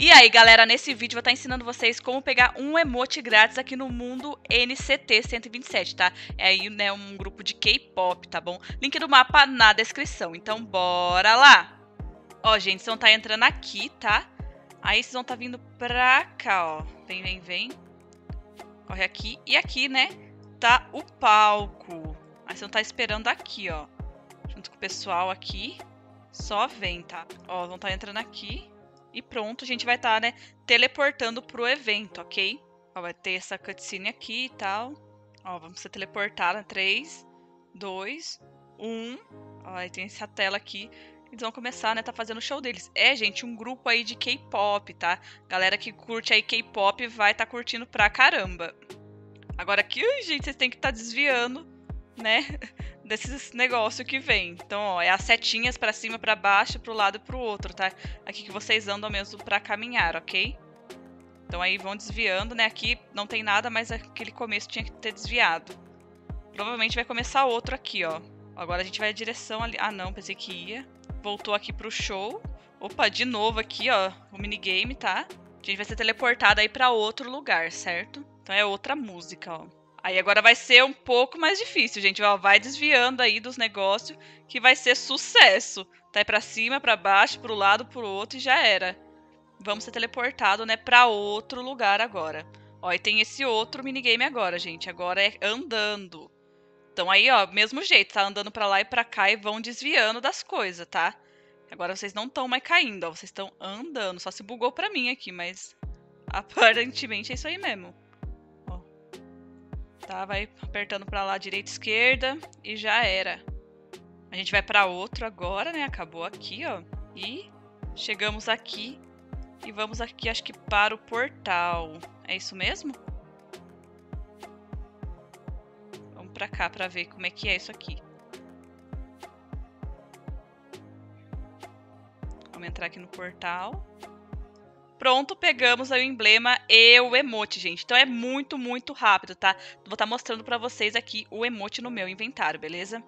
E aí, galera, nesse vídeo eu vou estar ensinando vocês como pegar um emote grátis aqui no mundo NCT 127, tá? É aí, né, um grupo de K-pop, tá bom? Link do mapa na descrição. Então, bora lá! Ó, gente, vocês vão estar entrando aqui, tá? Aí vocês vão estar vindo pra cá, ó. Vem, vem, vem. Corre aqui. E aqui, né, tá o palco. Aí vocês vão estar esperando aqui, ó. Junto com o pessoal aqui. Só vem, tá? Ó, vão estar entrando aqui. E pronto, a gente vai estar, tá, né, teleportando pro evento, ok? Ó, vai ter essa cutscene aqui e tal. Ó, vamos ser teleportar 3, 2, 1. Ó, aí tem essa tela aqui. Eles vão começar, né, tá fazendo o show deles. É, gente, um grupo aí de K-pop, tá? Galera que curte aí K-pop vai tá curtindo pra caramba. Agora aqui, gente, vocês têm que estar tá desviando, né? desses negócios que vem. Então, ó, é as setinhas para cima, para baixo, para o lado para o outro, tá? Aqui que vocês andam mesmo para caminhar, ok? Então aí vão desviando, né? Aqui não tem nada, mas aquele começo tinha que ter desviado. Provavelmente vai começar outro aqui, ó. Agora a gente vai em direção ali. Ah, não, pensei que ia. Voltou aqui pro show. Opa, de novo aqui, ó, o minigame, tá? A gente vai ser teleportado aí para outro lugar, certo? Então é outra música, ó. Aí agora vai ser um pouco mais difícil, gente. vai desviando aí dos negócios que vai ser sucesso. Tá para cima, para baixo, pro lado, pro outro e já era. Vamos ser teleportado, né, para outro lugar agora. Ó, e tem esse outro minigame agora, gente. Agora é andando. Então aí, ó, mesmo jeito, tá andando para lá e para cá e vão desviando das coisas, tá? Agora vocês não estão mais caindo, ó, vocês estão andando. Só se bugou para mim aqui, mas aparentemente é isso aí mesmo tá? Vai apertando para lá, direita, esquerda e já era. A gente vai para outro agora, né? Acabou aqui, ó. E chegamos aqui e vamos aqui, acho que para o portal. É isso mesmo? Vamos para cá para ver como é que é isso aqui. Vamos entrar aqui no portal. Pronto, pegamos aí o emblema e o emote, gente. Então é muito, muito rápido, tá? Vou estar tá mostrando para vocês aqui o emote no meu inventário, beleza?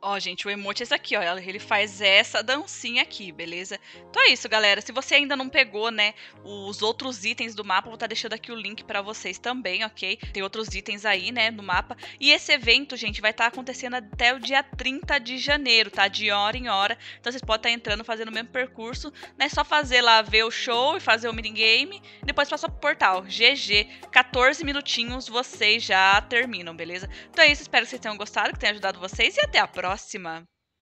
Ó, gente, o emote é esse aqui, ó. Ele faz essa dancinha aqui, beleza? Então é isso, galera. Se você ainda não pegou, né, os outros itens do mapa, vou estar tá deixando aqui o link para vocês também, ok? Tem outros itens aí, né, no mapa. E esse evento, gente, vai estar tá acontecendo até o dia 30 de janeiro, tá? De hora em hora. Então vocês podem estar tá entrando, fazendo o mesmo percurso, né? Só fazer lá, ver o show e fazer o minigame. E depois passar pro portal. GG. 14 minutinhos vocês já terminam, beleza? Então é isso. Espero que vocês tenham gostado, que tenha ajudado vocês. E até a próxima! Próxima!